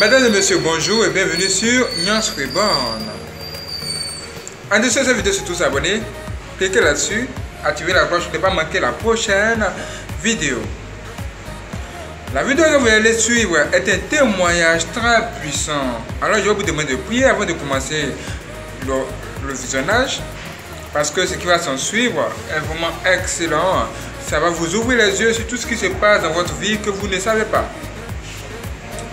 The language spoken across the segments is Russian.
Mesdames et messieurs, bonjour et bienvenue sur Nyans Reborn. En dessous de cette vidéo, surtout s'abonner, cliquez là-dessus, activez la cloche pour ne pas manquer la prochaine vidéo. La vidéo que vous allez suivre est un témoignage très puissant. Alors je vais vous demander de prier avant de commencer le, le visionnage parce que ce qui va s'en suivre est vraiment excellent. Ça va vous ouvrir les yeux sur tout ce qui se passe dans votre vie que vous ne savez pas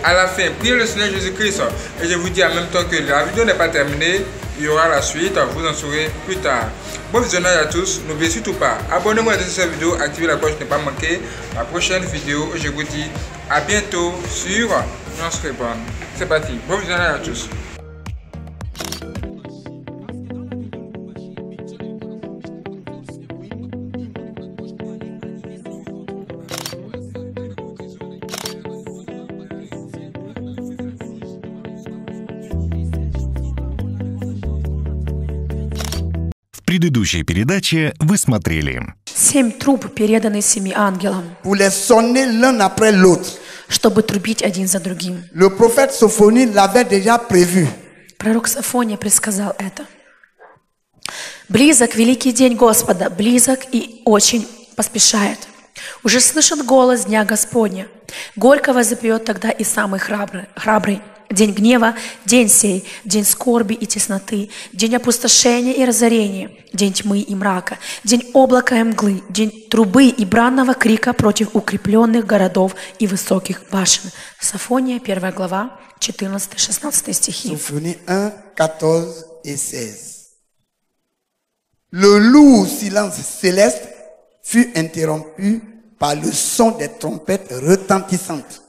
à la fin, priez le Seigneur Jésus-Christ. Et je vous dis en même temps que la vidéo n'est pas terminée, il y aura la suite, vous en saurez plus tard. Bon visionnage à tous, n'oubliez surtout pas, abonnez-vous à cette vidéo, activez la cloche pour ne pas manquer la prochaine vidéo. Je vous dis à bientôt sur Reborn. C'est parti, bon visionnage à tous. Предыдущей передаче вы смотрели Семь труб переданы семи ангелам, чтобы трубить один за другим. Пророк Сафония предсказал это. Близок великий день Господа, близок и очень поспешает. Уже слышен голос Дня Господня. Горько возопьет тогда и самый храбрый, храбрый. День гнева, день сей, день скорби и тесноты, день опустошения и разорения, день тьмы и мрака, день облака и мглы, день трубы и бранного крика против укрепленных городов и высоких башен. Сафония, 1 глава, 14-16 стихи. Sophonie 1, 14 et 16. Le lourd silence céleste fut interrompu par le son des trompettes retentissantes.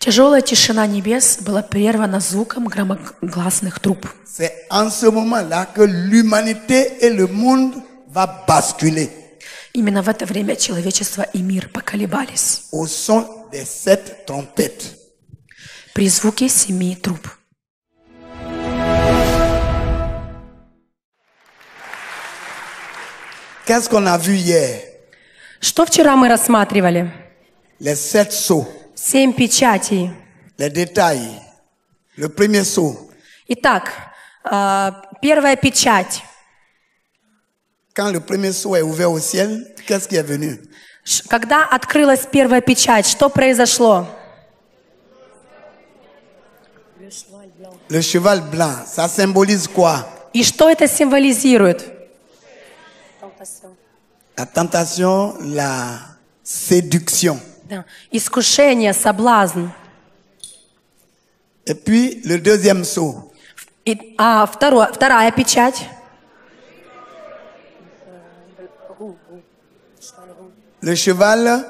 Тяжелая тишина небес была прервана звуком громогласных труб. C'est en ce moment-là que l'humanité et le monde va basculer Именно в это время человечество и мир поколебались au son des sept trompettes. при звуке семи труб. Qu'est-ce qu'on a vu hier Что вчера мы рассматривали? Les sept sceaux, Семь печатей. les détails. Le premier sceau, Итак, э, первая печать. quand le premier sceau est ouvert au ciel, qu'est-ce qui est venu Ш- Когда открылась первая печать, что произошло? Le cheval blanc, ça symbolise quoi И что это символизирует? La tentation, la séduction. Да. Искушение, соблазн. Et puis le deuxième sceau, И, а второе, вторая печать. le cheval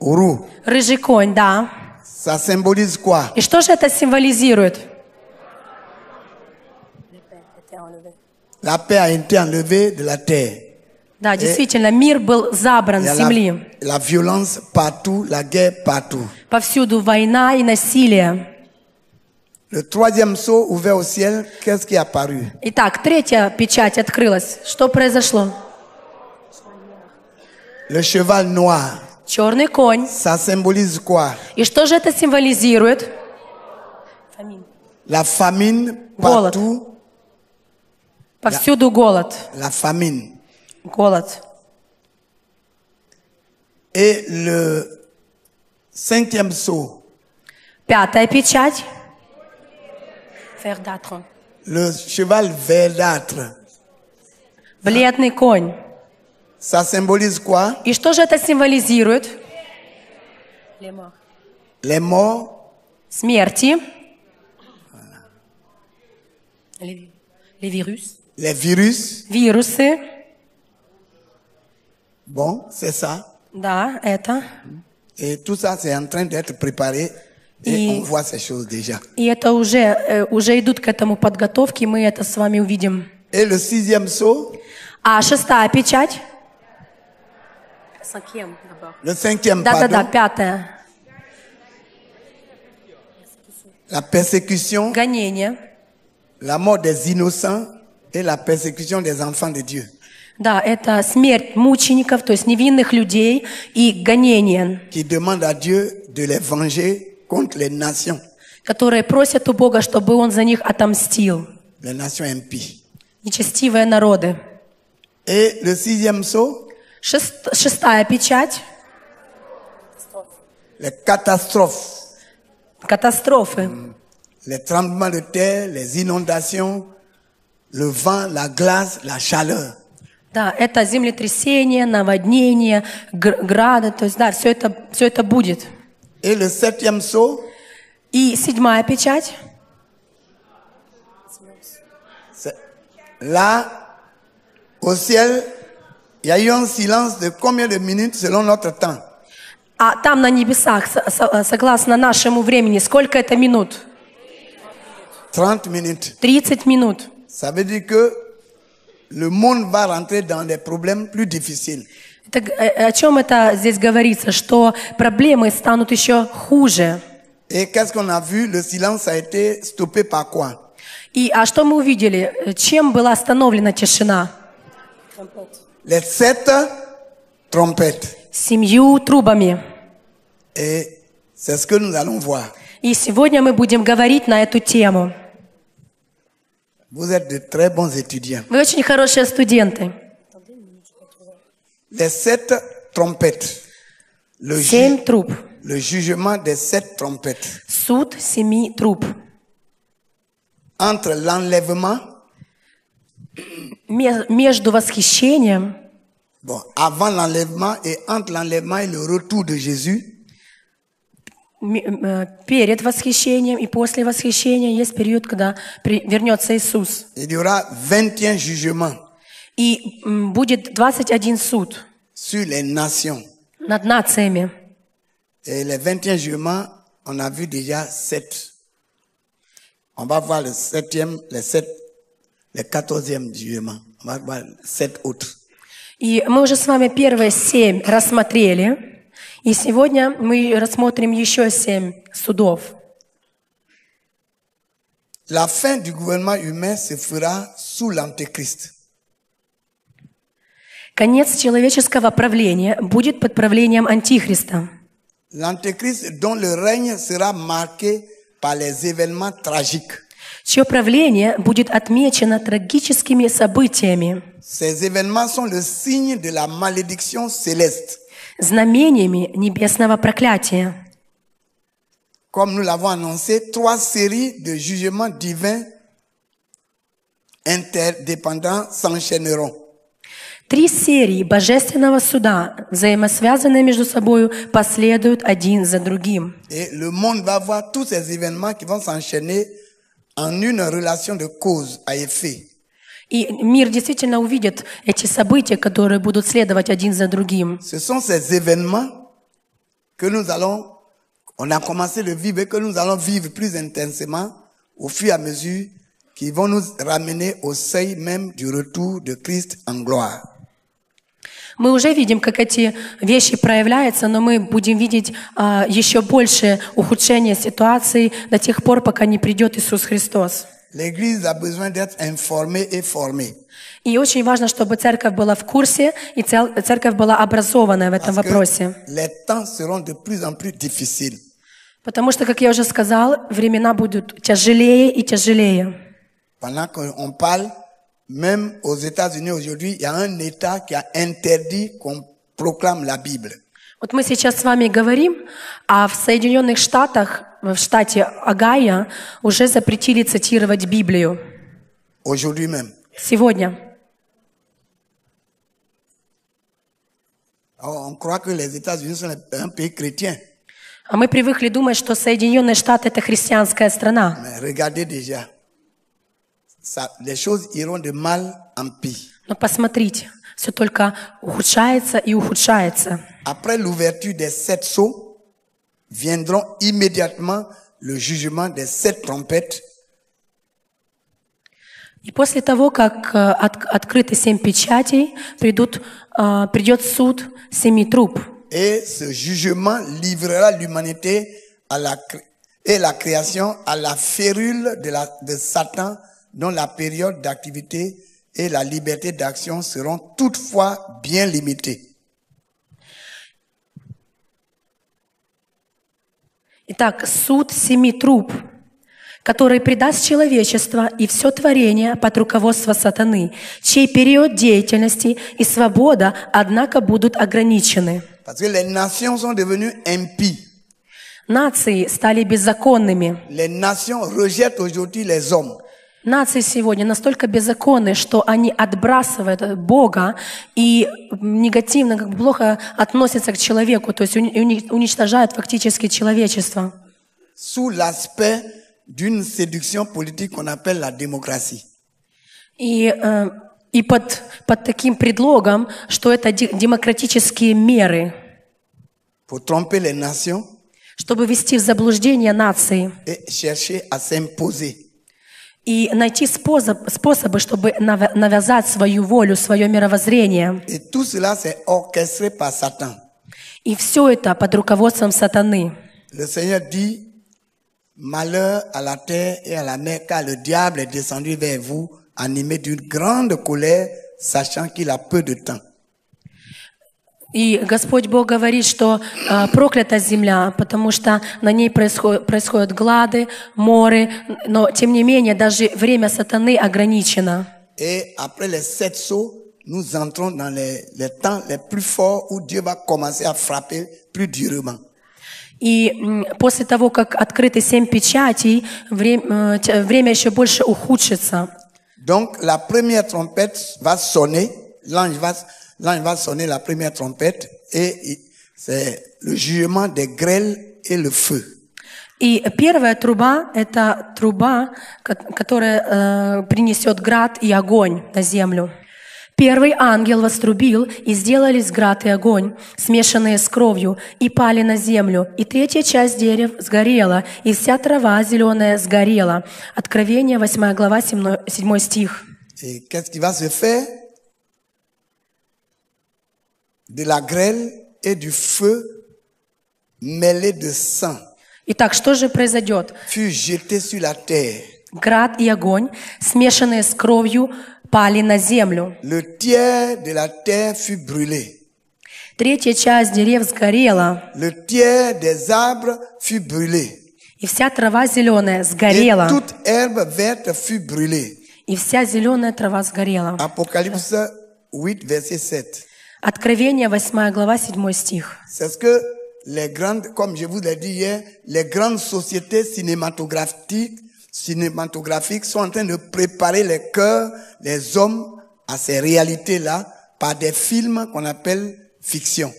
roux, Рыжий конь, да. ça symbolise quoi И что же это символизирует? La paix a été enlevée de la terre. Да, действительно, мир был забран с земли. la violence partout, la guerre partout. Повсюду война и насилие. Le troisième sceau ouvert au ciel, qu'est-ce qui est apparu Итак, третья печать открылась. Что произошло? Le cheval noir, Черный конь. ça symbolise quoi И что же это символизирует? La famine Голод. partout, Повсюду голод. la famine. Голод. Et le cinquième sceau, Пятая печать. Вердатро. le cheval verdâtre, Бледный конь. ça symbolise quoi И что же это символизирует? Les morts, Смерти. Les virus. les virus. Вирусы. Bon, c'est ça. Да, это. Et tout ça, c'est en train d'être préparé. Et И- on voit ces choses déjà. И это уже, э, уже идут к этому подготовки, мы это с вами увидим. Et le sixième sceau, А шестая печать? le cinquième, Да-да-да, pardon, пятая. la persécution, Гонение. la mort des innocents et la persécution des enfants de Dieu. Да, это смерть мучеников, то есть невинных людей и гонение. qui demandent à Dieu de les venger contre les nations, которые просят у Бога, чтобы Он за них отомстил. les nations impies. Нечестивые народы. Et le sixième sceau, Шест- шестая печать. les catastrophes, Катастрофы. les tremblements de terre, les inondations, le vent, la glace, la chaleur. Да, это землетрясение, наводнение, гр- грады. То есть, да, все это, все это будет. И седьмая печать. là, au ciel, il y a eu un silence de combien de minutes selon notre temps А там на небесах, со- со- согласно нашему времени, сколько это минут? 30 minutes. 30 минут. Ça veut dire que le monde va rentrer dans des problèmes plus difficiles. Это г- э, о чем это здесь говорится? Что проблемы станут еще хуже. Et qu'est-ce qu'on a vu Le silence a été stoppé par quoi И, а что мы увидели? Э, Чем была остановлена тишина? Les sept trompettes. Семью трубами. Et c'est ce que nous allons voir. И сегодня мы будем говорить на эту тему. Vous êtes de très bons étudiants. Вы очень хорошие студенты. Les sept trompettes. Le, ju- Семь труб. le jugement des sept trompettes. Суд семи труб. Entre l'enlèvement, Ме- Между восхищением, bon, avant l'enlèvement et entre l'enlèvement et le retour de Jésus, ме- э, Перед восхищением и после восхищения есть период, когда при- вернется Иисус. il y aura 21 jugements И м, будет 21 суд sur les nations. над нациями. Et les 21 jugements, on a vu déjà sept. On va voir le septième, les sept, les quatorzième jugement. On va voir sept autres. И мы уже с вами первые семь рассмотрели. И сегодня мы рассмотрим еще семь судов. La fin du gouvernement humain se fera sous l'antéchrist. Конец человеческого правления будет под правлением Антихриста. L'antéchrist dont le règne sera marqué par les événements tragiques. чье правление будет отмечено трагическими событиями, Ces événements sont le signe de la malédiction céleste. Знамениями небесного проклятия. Comme nous l'avons annoncé, trois séries de jugements divins interdépendants s'enchaîneront. Три серии божественного суда, взаимосвязанные между собой, последуют один за другим. Et le monde va voir tous ces événements qui vont s'enchaîner en une relation de cause à effet. И мир действительно увидит эти события, которые будут следовать один за другим. Ce sont ces événements que nous allons, on a commencé le vivre et que nous allons vivre plus intensément au fur et à mesure qui vont nous ramener au seuil même du retour de Christ en gloire. Мы уже видим, как эти вещи проявляются, но мы будем видеть а, еще больше ухудшения ситуации до тех пор, пока не придет Иисус Христос. L'Église a besoin d'être informée et formée. И очень важно, чтобы церковь была в курсе и церковь была образованная в этом Parce вопросе. que les temps seront de plus en plus difficiles. Потому что, как я уже сказал, времена будут тяжелее и тяжелее. Pendant qu'on parle, même aux États-Unis aujourd'hui, il y a un État qui a interdit qu'on proclame la Bible. Вот мы сейчас с вами говорим, а в Соединенных Штатах, в штате Огайо, уже запретили цитировать Библию. Сегодня. Chrétien. А мы привыкли думать, что Соединенные Штаты – это христианская страна. Но посмотрите, все только ухудшается и ухудшается. Après l'ouverture des sept sceaux, viendront immédiatement le jugement des sept trompettes И после того, как э, от- открыты семь печатей, придут, э, придет суд семи труб. et ce jugement livrera l'humanité à la, cré- et la création à la férule de, la, de Satan dont la période d'activité et la liberté d'action seront toutefois bien limitées. Итак, суд семи труб, который предаст человечество и все творение под руководство сатаны, чей период деятельности и свобода, однако, будут ограничены. Parce que les nations sont devenues impies. Нации стали беззаконными. Les nations rejettent aujourd'hui les hommes. Нации сегодня настолько беззаконны, что они отбрасывают Бога и негативно, как бы плохо относятся к человеку, то есть уни- уни- уничтожают фактически человечество. sous l'aspect d'une séduction politique qu'on appelle la démocratie. И, э, и под, под таким предлогом, что это де- демократические меры, Pour tromper les nations чтобы ввести в заблуждение нации et chercher à s'imposer. И найти способ, способы, чтобы нав- навязать свою волю, свое мировоззрение. И все это под руководством сатаны. Malheur à la terre et à la mer, car le diable est descendu vers vous, animé d'une grande colère, sachant qu'il a peu de temps. И Господь Бог говорит, что э, проклята земля, потому что на ней происходят, происходят глады, моры, но тем не менее даже время сатаны ограничено. Et après les sept sauts, nous entrons dans les, les temps les plus forts où Dieu va commencer à frapper plus durement. И после того, как открыты семь печатей, время, э, время еще больше ухудшится. Donc la première trompette va sonner, l'ange va, l'ange va sonner la première trompette et c'est le jugement des grêles et le feu. И первая труба – это труба, ко- которая э, принесет град и огонь на землю. Первый ангел вострубил, и сделались град и огонь, смешанные с кровью, и пали на землю. И третья часть дерев сгорела, и вся трава зеленая сгорела. Откровение, 8 глава, 7 стих. Et qu'est-ce qui va se faire De la grêle et du feu mêlés de sang Итак, что же произойдет? furent jetés sur la terre. Град и огонь, смешанные с кровью, пали на землю. Le tiers de la terre fut brûlé. Третья часть дерев сгорела, Le tiers des arbres fut brûlé. и вся трава зеленая Et сгорела. toute herbe verte fut brûlée. И вся зеленая трава сгорела. Apocalypse 8, verset 7. Откровение, 8 глава, 7 стих. C'est ce que les grandes, comme je vous l'ai dit hier, les grandes sociétés cinématographiques, cinématographiques sont en train de préparer les cœurs des hommes à ces réalités-là par des films qu'on appelle fiction.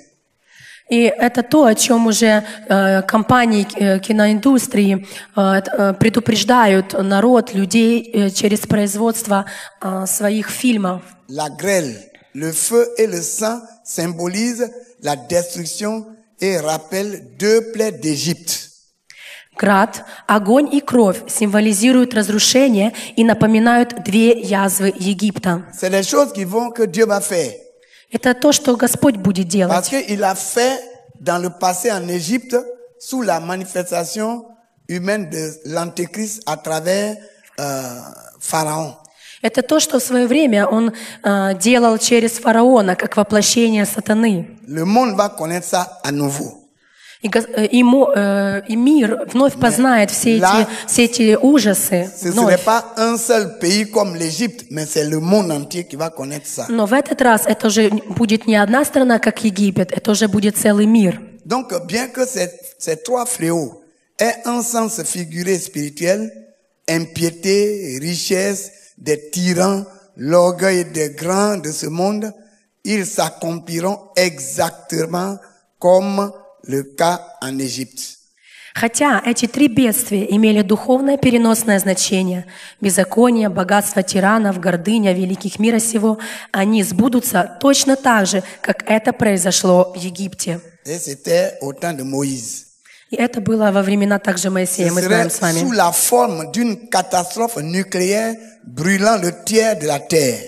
И это то, о чем уже э, компании э, киноиндустрии э, э, предупреждают народ, людей э, через производство э, своих фильмов. La grêle, le feu et le sang symbolisent la destruction et rappellent deux plaies d'Égypte. Град, огонь и кровь символизируют разрушение и напоминают две язвы Египта. C'est des choses qui vont, que Dieu va faire. Это то, что Господь будет Parce делать. qu'il a fait dans le passé en Égypte sous la manifestation humaine de l'Antéchrist à travers euh, Pharaon. Это то, что в свое время он э, делал через фараона, как воплощение сатаны. Le monde va connaître ça à nouveau. И, э, и мо- э, и мир вновь познает все là, эти, все эти ужасы. Ce ne вновь. serait pas un seul pays comme l'Égypte, mais c'est le monde entier qui va connaître ça. Но в этот раз это уже будет не одна страна, как Египет, это уже будет целый мир. Donc, bien que ces, ces trois fléaux aient un sens figuré spirituel, impiété, richesse, des tyrans, l'orgueil des grands de ce monde, ils s'accompliront exactement comme le cas en Égypte. Хотя эти три бедствия имели духовное переносное значение – беззаконие, богатство тиранов, гордыня великих мира сего – они сбудутся точно так же, как это произошло в Египте. Et c'était au temps de Moïse. И это было во времена также Моисея, мы знаем с вами. sous la forme d'une catastrophe nucléaire brûlant le tiers de la terre.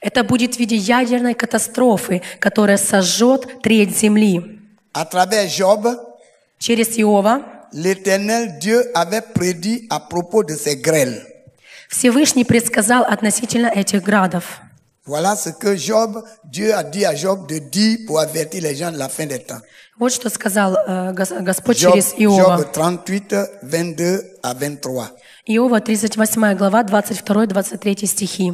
Это будет в виде ядерной катастрофы, которая сожжет треть земли. À travers Job, Через Иова l'éternel Dieu avait prédit à propos de ces grêles. Всевышний предсказал относительно этих градов. Voilà ce que Job, Dieu a dit à Job de dire pour avertir les gens de la fin des temps. Вот что сказал э, Гос- Господь Job, через Иова. Job 38, 22 à 23. Иова, 38 глава, 22-23 стихи.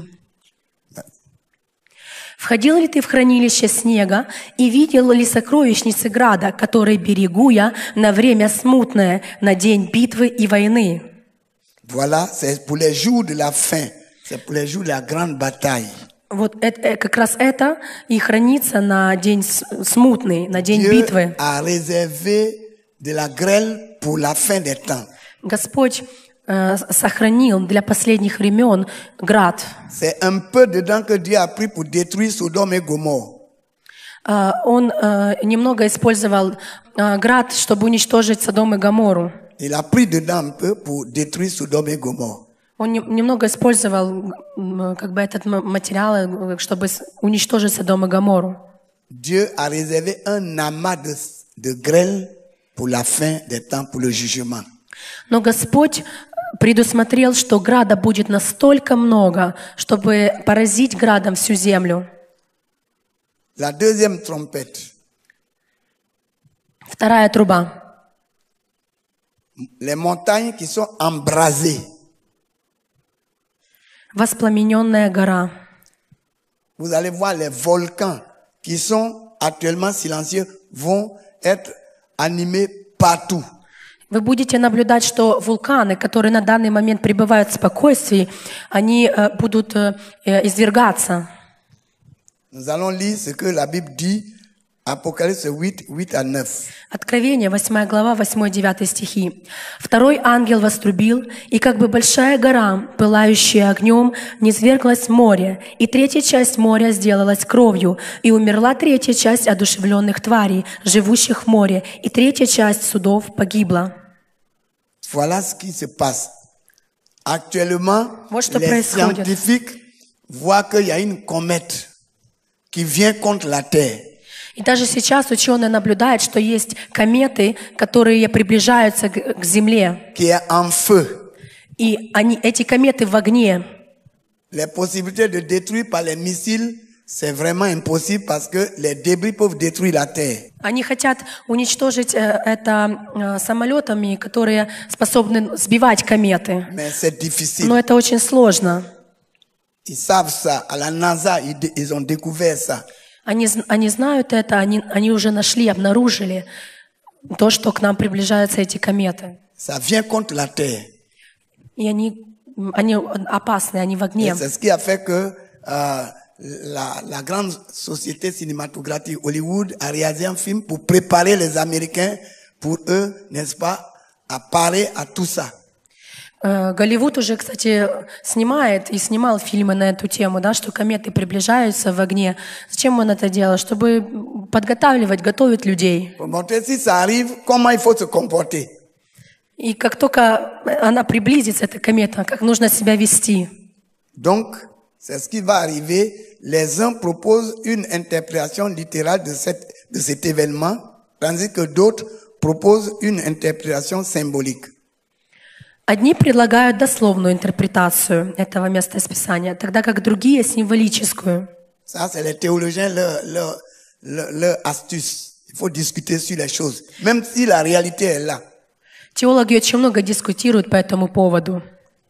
«Входил ли ты в хранилище снега и видел ли сокровищницы града, которые берегу я на время смутное, на день битвы и войны?» Voilà, c'est pour les jours de la fin. C'est pour les jours de la grande bataille. Вот это, э, как раз это и хранится на день смутный, на день Dieu битвы. a réservé de la grêle pour la fin des temps. Господь э, сохранил для последних времен град. C'est un peu dedans que Dieu a pris pour détruire Sodome et Gomorre. Э, Он э, немного использовал э, град, чтобы уничтожить Содом и Гамору. Il a pris dedans un peu pour détruire Sodome et Gomorre. Он не- немного использовал как бы этот материал, э, чтобы уничтожить Содом и Гамору. Dieu a réservé un amas de, de grêle pour la fin des temps, pour le jugement. Но Господь предусмотрел, что града будет настолько много, чтобы поразить градом всю землю. La deuxième trompette, Вторая труба. les montagnes qui sont embrasées. Воспламененная гора. Vous allez voir les volcans qui sont actuellement silencieux vont être animés partout. Вы будете наблюдать, что вулканы, которые на данный момент пребывают в спокойствии, они э, будут э, э, извергаться. Nous allons lire ce que la Bible dit, Apocalypse 8, 8 à 9. Откровение, 8 глава, 8-9 стихи. «Второй ангел вострубил, и как бы большая гора, пылающая огнем, низверглась в море, и третья часть моря сделалась кровью, и умерла третья часть одушевленных тварей, живущих в море, и третья часть судов погибла». Voilà ce qui se passe. Actuellement, Вот что les происходит. scientifiques voient qu'il y a une comète qui vient contre la Terre. И даже сейчас ученые наблюдают, что есть кометы, которые приближаются к Земле. И они, эти кометы в огне. Les possibilités de détruire par les missiles, c'est vraiment impossible parce que les débris peuvent détruire la Terre. Они хотят уничтожить э, это э, самолетами, которые способны сбивать кометы. Mais c'est difficile. Но это очень сложно. Ils savent ça. À la NASA, ils, ils ont découvert ça. Они, зн- они знают это, они, они уже нашли, обнаружили то, что к нам приближаются эти кометы. Ça vient contre la Terre. И они, м, они опасны, они в Et огне. c'est ce qui a fait que euh, la, la grande société cinématographique Hollywood a réalisé un film pour préparer les Américains pour eux, n'est-ce pas, à parer à tout ça. Э, Голливуд уже, кстати, снимает и снимал фильмы на эту тему, да, что кометы приближаются в огне. Зачем он это делает? Чтобы подготавливать, готовить людей. И как только она приблизится, эта комета, как нужно себя вести. Donc, c'est ce qui va arriver. Les uns proposent une interprétation littérale de, cette, de cet événement, tandis que d'autres proposent une interprétation symbolique. Одни предлагают дословную интерпретацию этого места из Писания, тогда как другие – символическую. Ça, c'est les théologiens, leur, leur, leur, leur astuce. Il faut discuter sur les choses, même si la réalité est là. Теологи очень много дискутируют по этому поводу.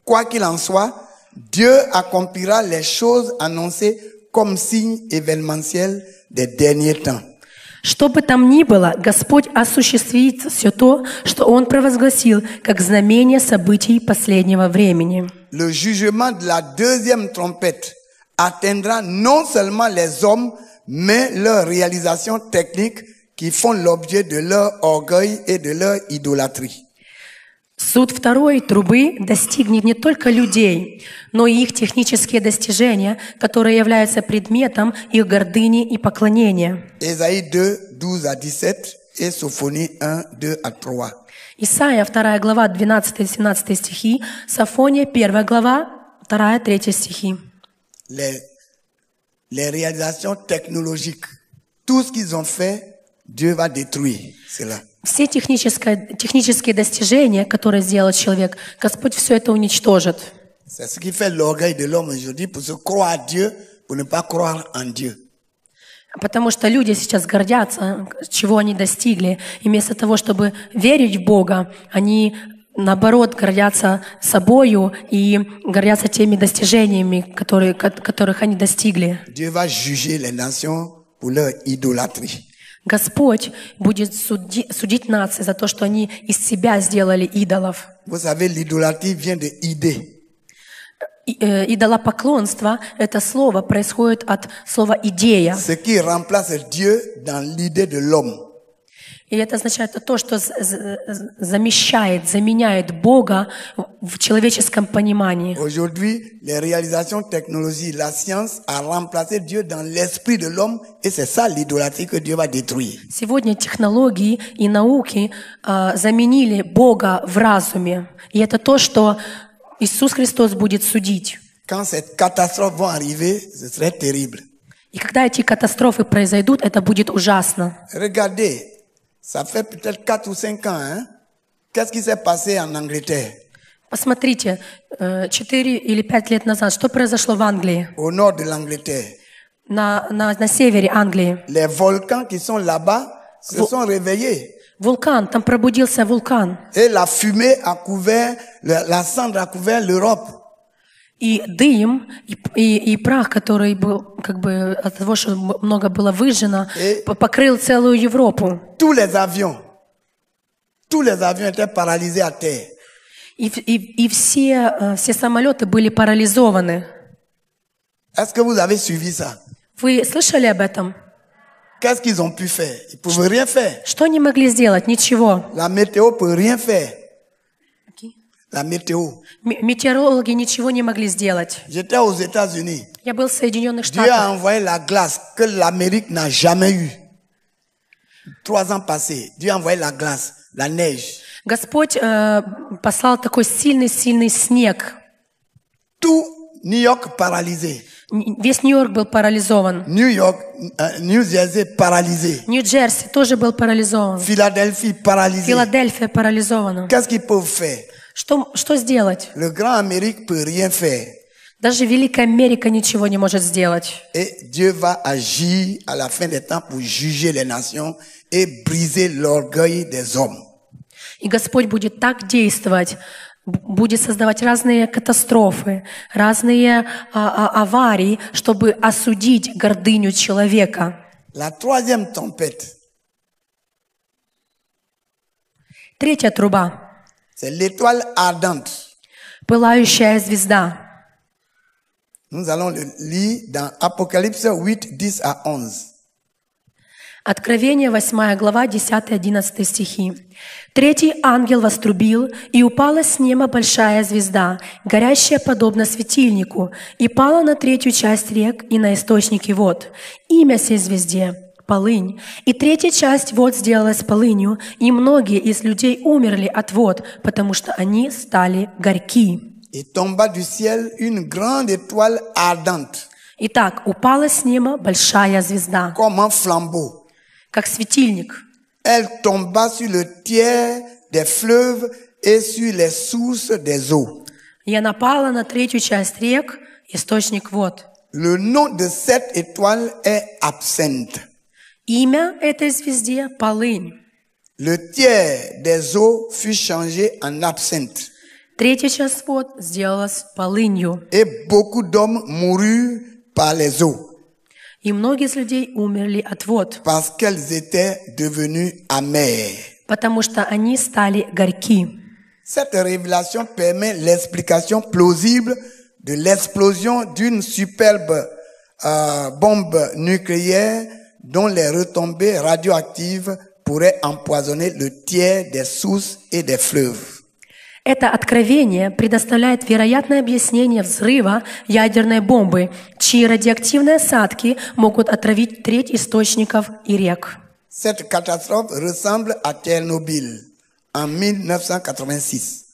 Quoi qu'il en soit, Dieu accomplira les choses annoncées comme signe événementiel des derniers temps. Что бы там ни было, Господь осуществит все то, что Он провозгласил как знамение событий последнего времени. Le jugement de la deuxième trompette atteindra non seulement les hommes, mais leurs réalisations techniques qui font l'objet de leur orgueil et de leur idolâtrie. Суд второй трубы достигнет не только людей, но и их технические достижения, которые являются предметом их гордыни и поклонения. Ésaïe 2, 12 à 17 et Sophonie 1, 2 à 3. Исайя, 2 глава, 12-17 стихи, Сафония, 1 глава, 2-3 стихи. Les, les réalisations technologiques, tout ce qu'ils ont fait, Dieu va détruire cela. Все технические достижения, которые сделал человек, Господь все это уничтожит. C'est ce qui fait l'orgueil de l'homme aujourd'hui pour se croire à Dieu pour ne pas croire en Dieu. Потому что люди сейчас гордятся, чего они достигли. И вместо того, чтобы верить в Бога, они наоборот гордятся собою и гордятся теми достижениями, которые, ко- которых они достигли. Dieu va juger les nations pour leur idolâtrie. Господь будет суди- судить нации за то, что они из себя сделали идолов. Vous savez, l'idolâtrie vient de idée. И- э, Идолопоклонство – это слово происходит от слова «идея». Ce qui remplace Dieu dans l'idée de l'homme. И это означает то, что замещает, заменяет Бога в человеческом понимании. Aujourd'hui, les réalisations technologiques, la science a remplacé Dieu dans l'esprit de l'homme et c'est ça l'idolâtrie que Dieu va détruire. Сегодня технологии и науки а, заменили Бога в разуме. И это то, что Иисус Христос будет судить. Quand ces catastrophes vont arriver, ce serait terrible. И когда эти катастрофы произойдут, это будет ужасно. Regardez, ça fait peut-être 4 ou 5 ans, hein? Qu'est-ce qui s'est passé en Angleterre, Посмотрите, э, четыре или пять лет назад, что произошло в Англии, au nord de l'Angleterre на, на, на севере Англии? Les volcans qui sont là-bas se sont réveillés. Вулкан, там пробудился вулкан. Et la fumée a couvert, la, la cendre a couvert l'Europe. И дым, и, и- и прах, который был, как бы, от того, что много было выжжено, п- покрыл целую Европу. Tous les avions, tous les avions étaient paralysés à terre. И, и- и все, э, все самолеты были парализованы. Est-ce que vous avez suivi ça Вы слышали об этом? Qu'est-ce qu'ils ont pu faire Ils pouvaient rien faire. Что они могли сделать? Ничего. La météo peut rien faire. Метеорологи ничего не могли сделать. Я был в Соединенных Dieu a Штатах. envoyé la glace que l'Amérique n'a jamais eue. Trois ans passés, Dieu a envoyé la glace, la neige. Господь э, послал такой сильный-сильный снег. Tout New York paralysé. Весь Нью-Йорк был парализован. New York, euh, New Jersey paralysé. Нью-Джерси тоже был парализован. Philadelphie paralysé. Филадельфия парализована. Qu'est-ce qu'ils peuvent faire Что, что сделать? Le Grand Amérique peut rien faire. Даже Великая Америка ничего не может сделать. Et Dieu va agir à la fin des temps pour juger les nations et briser l'orgueil des hommes. И Господь будет так действовать, будет создавать разные катастрофы, разные а, а, аварии, чтобы осудить гордыню человека. La troisième tempête, Третья труба. C'est l'étoile ardente. Пылающая звезда. Nous allons le lire dans Apocalypse 8, 10 à 11. Откровение, 8 глава, 10-11 стихи. «Третий ангел вострубил, и упала с неба большая звезда, горящая подобно светильнику, и пала на третью часть рек и на источники вод. Имя сей звезде – полынь. И третья часть вод сделалась полынью, и многие из людей умерли от вод, потому что они стали горьки». Et tomba du ciel une grande étoile ardente, Итак, упала с неба большая звезда, comme un flambeau. как светильник – Elle tomba sur le tiers des fleuves et sur les sources des eaux. И она пала на третью часть рек, источник вод. Le nom de cette étoile est absinthe. Имя этой звезде – Полынь. Le tiers des eaux fut changé en absinthe. Третья часть вод сделалась полынью. Et beaucoup d'hommes moururent par les eaux И многие из людей умерли от вод, parce qu'elles étaient devenues amères. потому что они стали горьки. Cette révélation permet l'explication plausible de l'explosion d'une superbe euh, bombe nucléaire dont les retombées radioactives pourraient empoisonner le tiers des sources et des fleuves. Это откровение предоставляет вероятное объяснение взрыва ядерной бомбы, чьи радиоактивные осадки могут отравить треть источников и рек. Cette catastrophe ressemble à Tchernobyl en 1986.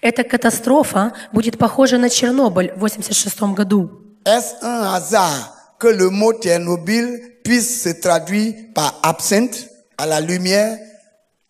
Эта катастрофа будет похожа на Чернобыль в 1986 году. Est-ce un hasard que le mot Tchernobyl puisse se traduire par absinthe à la lumière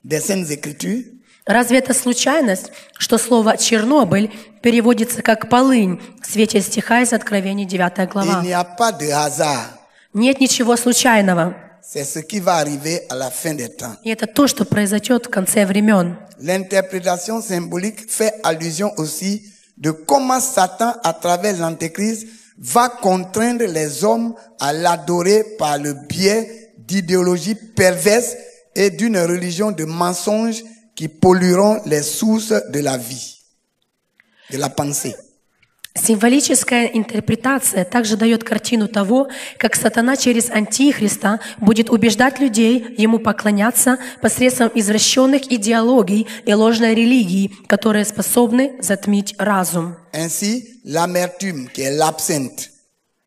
des Saintes Écritures Разве это случайность, что слово «Чернобыль» переводится как «полынь» в свете стиха из Откровения 9 Il глава? n'y a pas de hasard. Нет ничего случайного. C'est ce qui va arriver à la fin des temps. И это то, что произойдет в конце времен. L'interprétation symbolique fait allusion aussi de comment Satan, à travers l'Antéchrist, va contraindre les hommes à l'adorer par le biais d'idéologies perverses et d'une religion de mensonges qui pollueront les sources de la vie, de la pensée. Символическая интерпретация также дает картину того, как сатана через антихриста будет убеждать людей ему поклоняться посредством извращенных идеологий и ложной религии, которые способны затмить разум. Ainsi, l'amertume, qui est l'absinthe,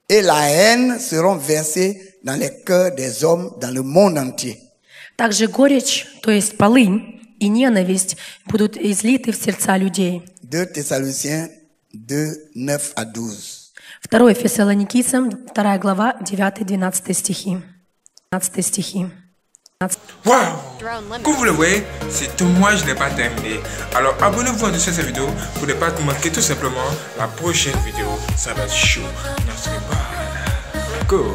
et la haine seront versées dans les cœurs des hommes dans le monde entier. Также горечь, то есть полынь, и ненависть будут излиты в сердца людей. 2 Thessaloniciens 2, 9 à 12. 2 Фессалоникийцам, 2 глава, 9-12 стихи. 12 стихи. 12. Waouh Comme vous le voyez, ce témoignage n'est pas terminé. Alors abonnez-vous à de cette vidéo pour ne pas manquer tout simplement la prochaine vidéo. Ça va être chaud. Go